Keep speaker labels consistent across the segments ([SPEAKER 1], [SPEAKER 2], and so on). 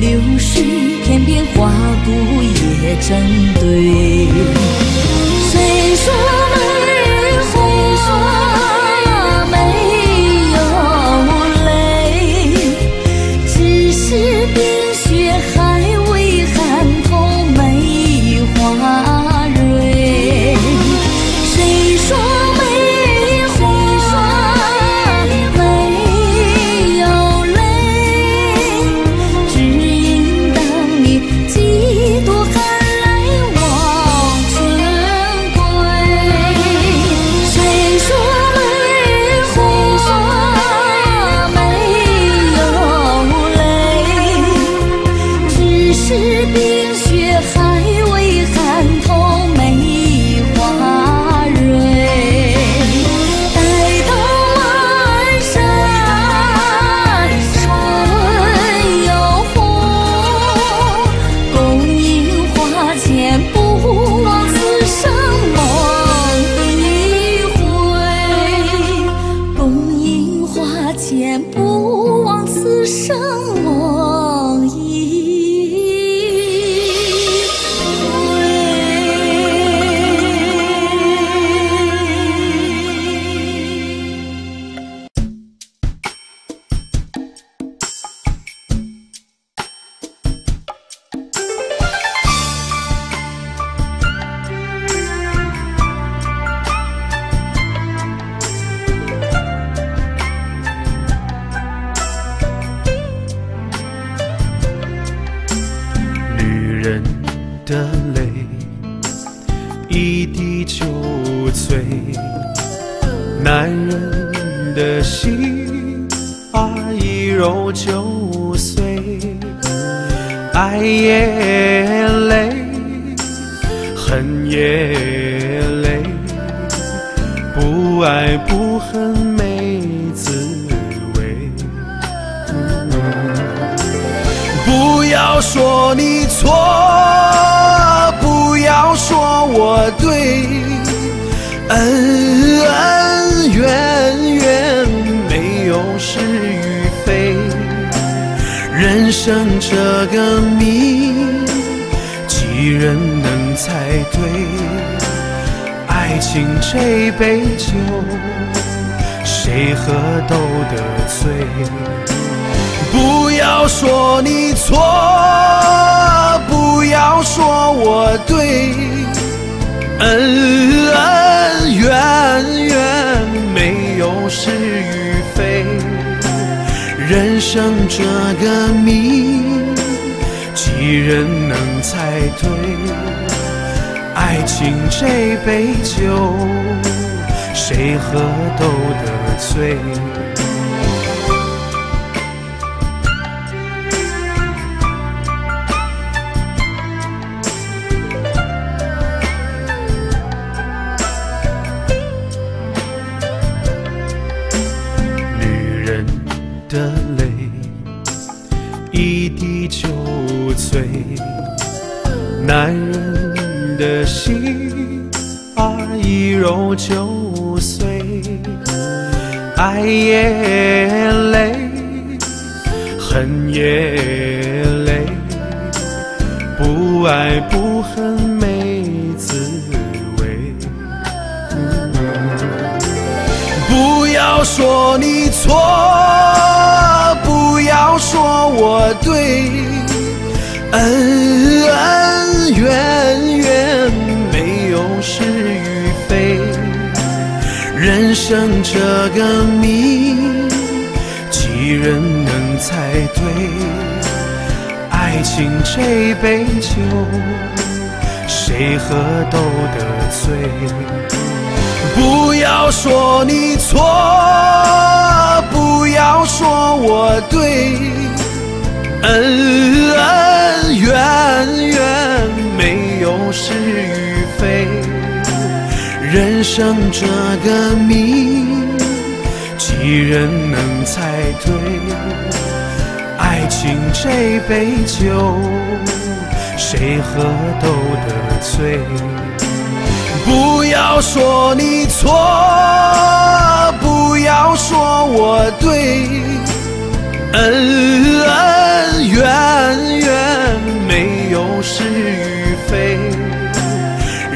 [SPEAKER 1] 流水，天边花骨也成对。
[SPEAKER 2] 人的泪，一滴就醉，男人的心，花一揉就碎，爱也累，恨也累，不爱不恨。不要说你错不要说我对恩恩怨怨没有是与非人生这个谜几人能猜对爱情这杯酒谁喝都得醉。不要说你错，不要说我对，恩恩怨怨没有是与非。人生这个谜，几人能猜对？爱情这杯酒，谁喝都得醉。醉；男人的心，啊，一揉就碎。爱也累，恨也累，不爱不恨没滋味。不要说你错，不要说我对，恩恩怨怨没有是与非。人生这个谜，几人能猜对？爱情这杯酒，谁喝都得醉。不要说你错，不要说我对，恩恩怨怨没有是与非。人生这个谜，几人能猜对？爱情这杯酒，谁喝都得醉。不要说你错，不要说我对，恩恩怨怨没有是与非。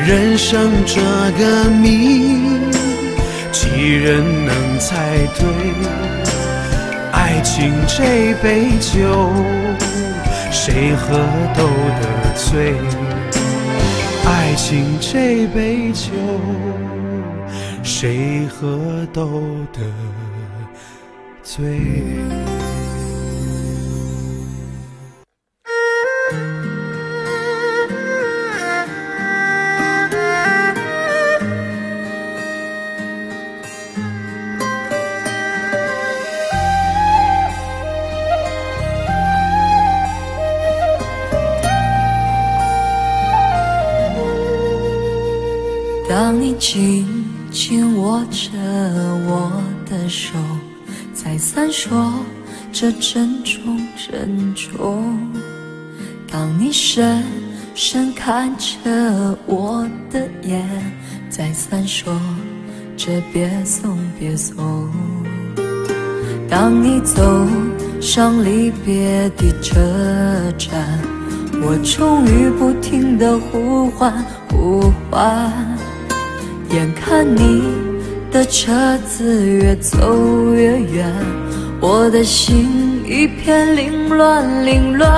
[SPEAKER 2] 人生这个谜，几人能猜对？爱情这杯酒，谁喝都得醉。爱情这杯酒，谁喝都得醉。
[SPEAKER 3] 着珍重珍重。当你深深看着我的眼，在闪烁着别送别送。当你走上离别的车站，我终于不停地呼唤呼唤。眼看你的车子越走越远，我的心一片凌乱凌乱。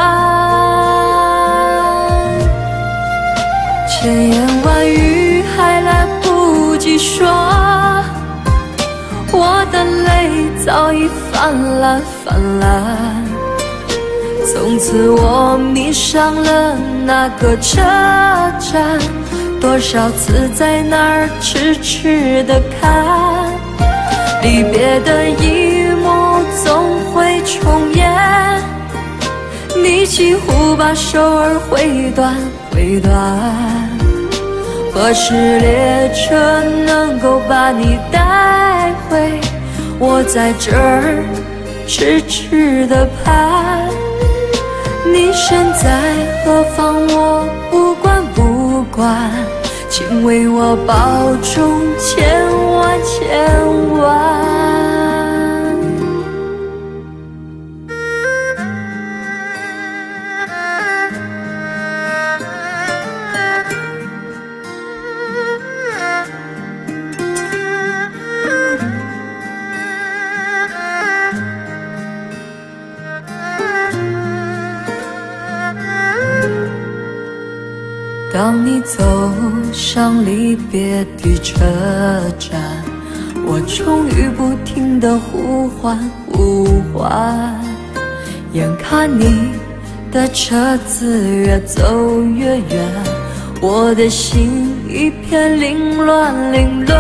[SPEAKER 3] 千言万语还来不及说，我的泪早已泛滥泛滥。从此我迷上了那个车站。多少次在那儿痴痴的看，离别的一重演。你几乎把手儿挥断挥断，何时列车能够把你带回？我在这儿痴痴的盼，你身在何方？我不管不管。请为我保重千万千万。当你走上离别的车站，我终于不停的呼唤呼唤，眼看你的车子越走越远，我的心一片凌乱凌乱，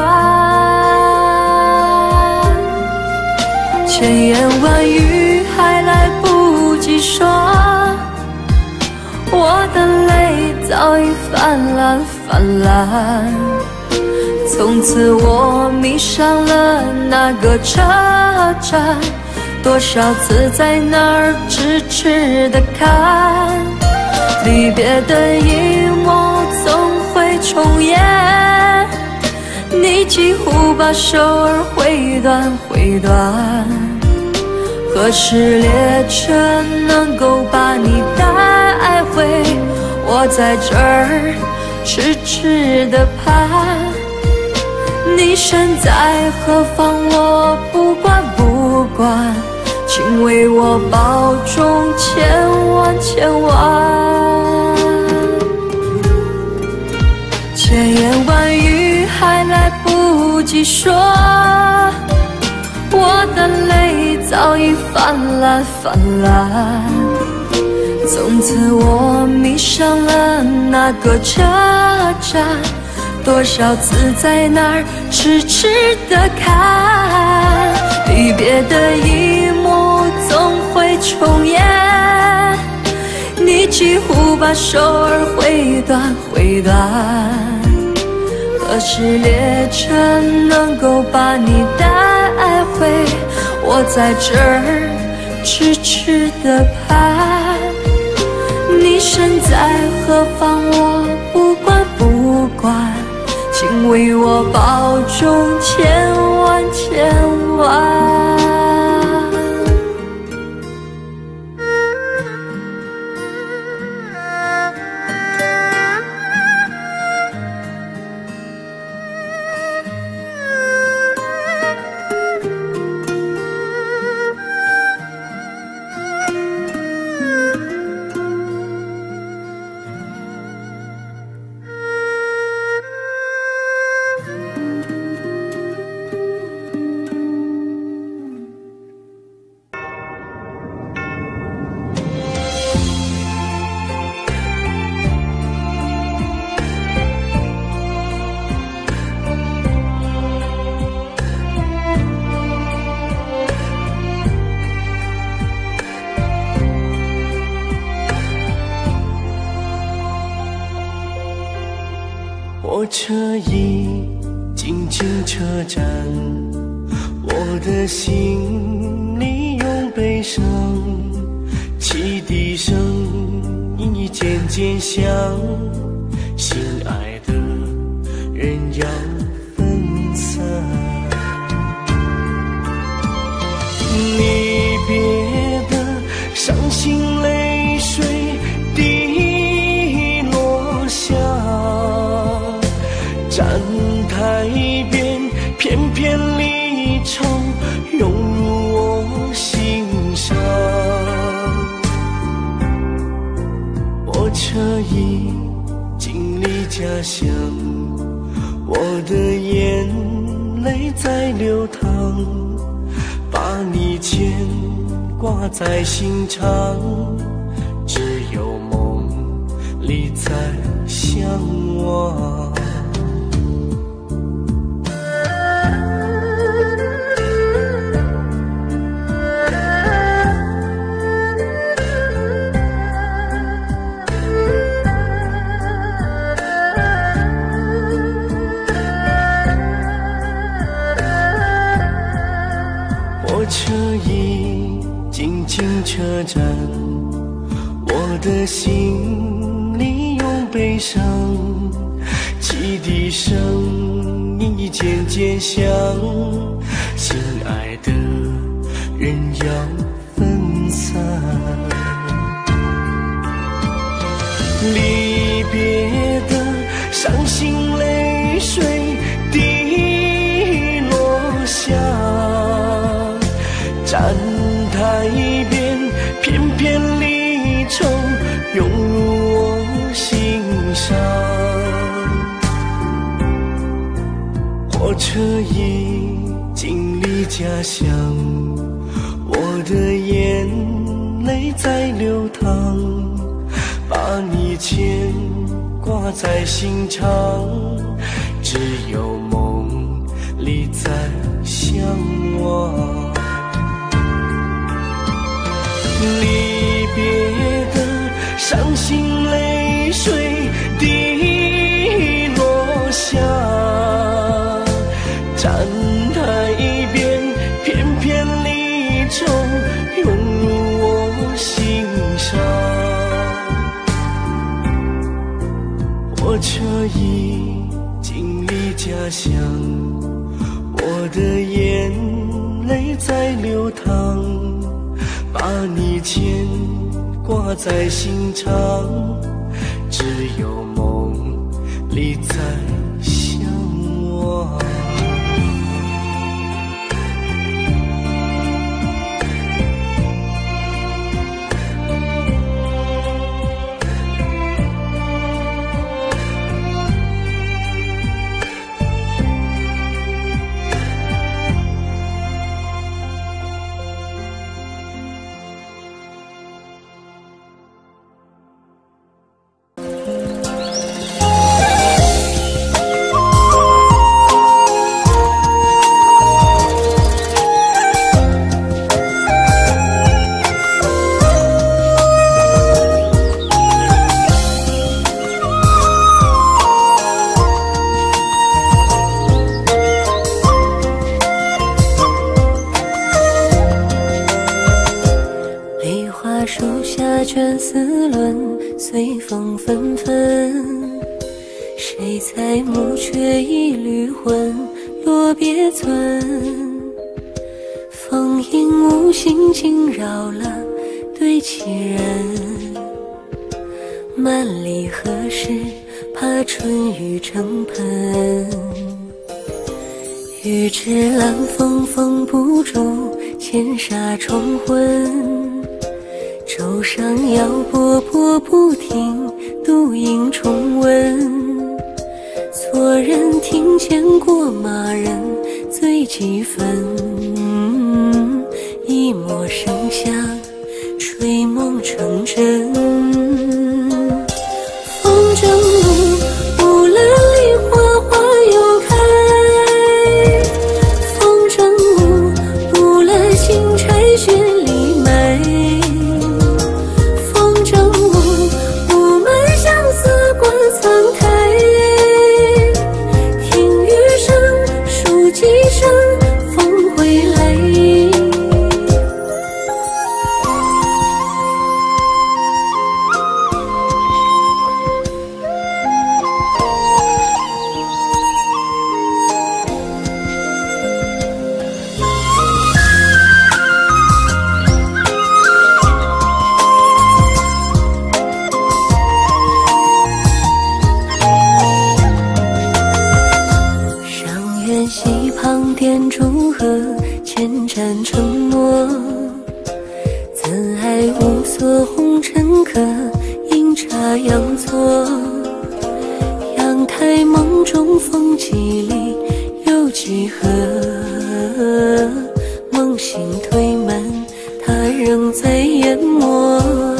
[SPEAKER 3] 千言万语还来不及说，我的泪早已泛滥泛滥。从此我迷上了那个车站，多少次在那儿痴痴的看，离别的一幕总会重演。你几乎把手儿挥断挥断，何时列车能够把你带回？我在这儿痴痴的盼。你身在何方？我不管不管，请为我保重千万千万。千言万语还来不及说，我的泪早已泛滥泛滥。从此我迷上了那个车站。多少次在那儿痴痴的看，离别的一幕总会重演。你几乎把手儿挥断挥断，何时列车能够把你带回？我在这儿痴痴的盼，身在何方？我不管不管。请为我保重千万千万。
[SPEAKER 4] 站，我的心。流淌，把你牵挂在心肠，只有梦里才相望。车站，我的心里有悲伤，汽笛声已渐渐响，心爱的人要分散，离别的伤心泪水火车已经离家乡我的眼泪在流淌把你牵挂在心肠只有梦里在相望。离别的伤心泪在心肠只有梦里在
[SPEAKER 1] 惊扰了对棋人。满里何时怕春雨成盆？欲知兰风风不住，千纱重魂。舟上摇波波不停，独影重温。错人庭前过马人，醉几分？一抹笙香吹梦成真。风筝 từng giây yết mùa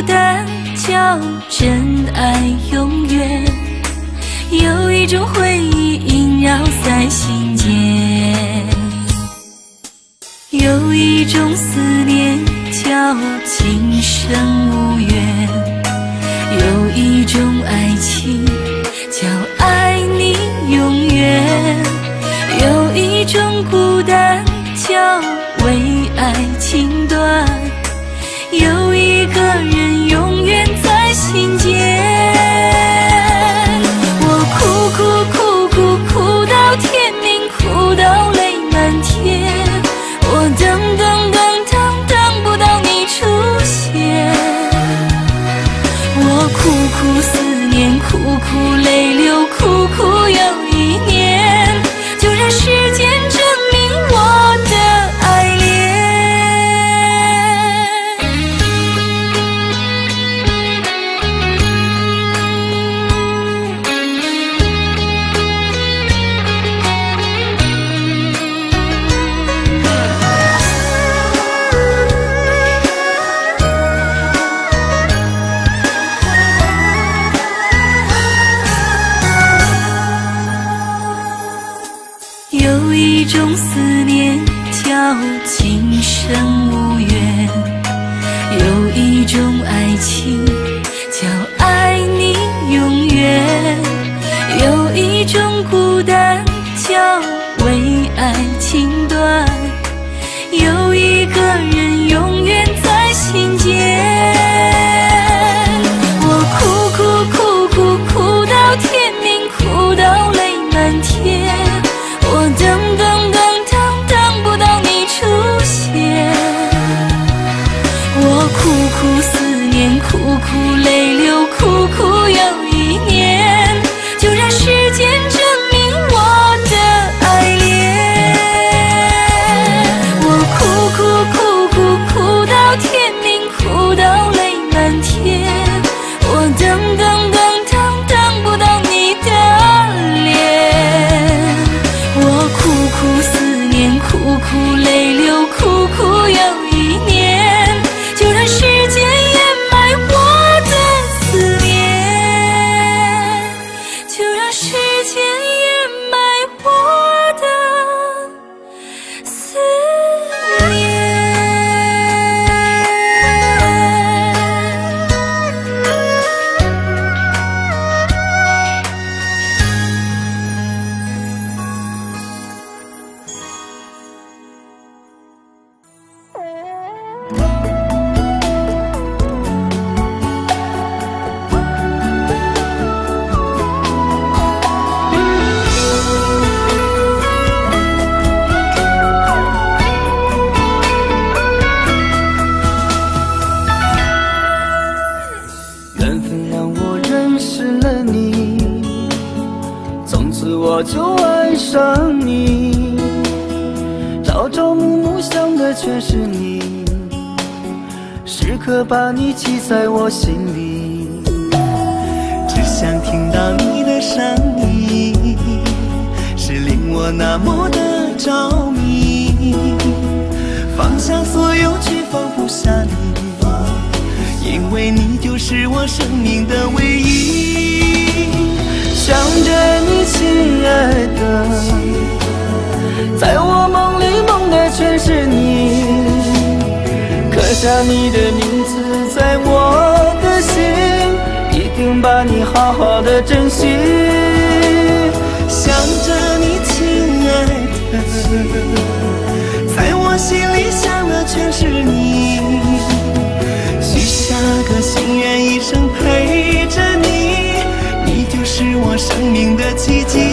[SPEAKER 1] 孤单叫真爱永远，有一种回忆萦绕在心间，有一种思念叫今生无缘。有一种爱情叫爱你永远，有一种孤苦苦泪流，苦苦又断有
[SPEAKER 5] 朝朝暮暮想的全是你，时刻把你记在我心里，
[SPEAKER 6] 只想听到你的声音，是令我那么的着迷。放下所有却放不下你，因为你就是我生命的唯一，
[SPEAKER 5] 想着你，亲爱的。在我梦里梦的全是你。刻下你的名字在我的心一定把你好好的珍惜。
[SPEAKER 6] 想着你亲爱的在我心里想的全是你。许下个心愿一生陪着你你就是我生命的奇迹。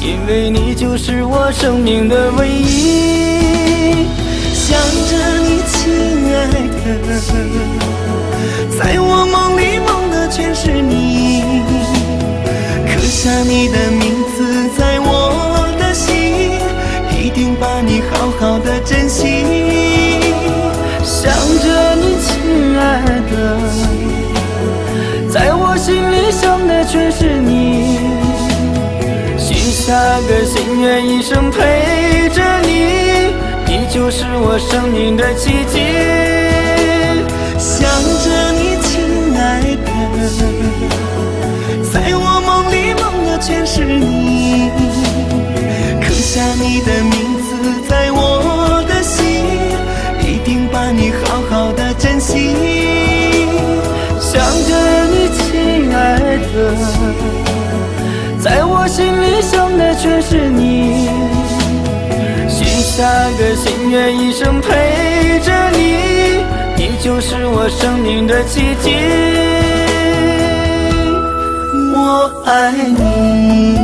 [SPEAKER 5] 因为你就是我生命的唯一。
[SPEAKER 6] 想着你，亲爱的，在我梦里梦的全是你，刻下你的名字在我的心，一定把你好好的珍惜。
[SPEAKER 5] 下个心愿，一生陪着你，你就是我生命的奇迹。
[SPEAKER 6] 想着你，亲爱的，在我梦里梦的全是你，刻下你的名字在我的心，一定把你好好的珍惜。
[SPEAKER 5] 想着你，亲爱的，在我心里想全是你，许下个心愿，一生陪着你，你就是我生命的奇迹。
[SPEAKER 6] 我爱你。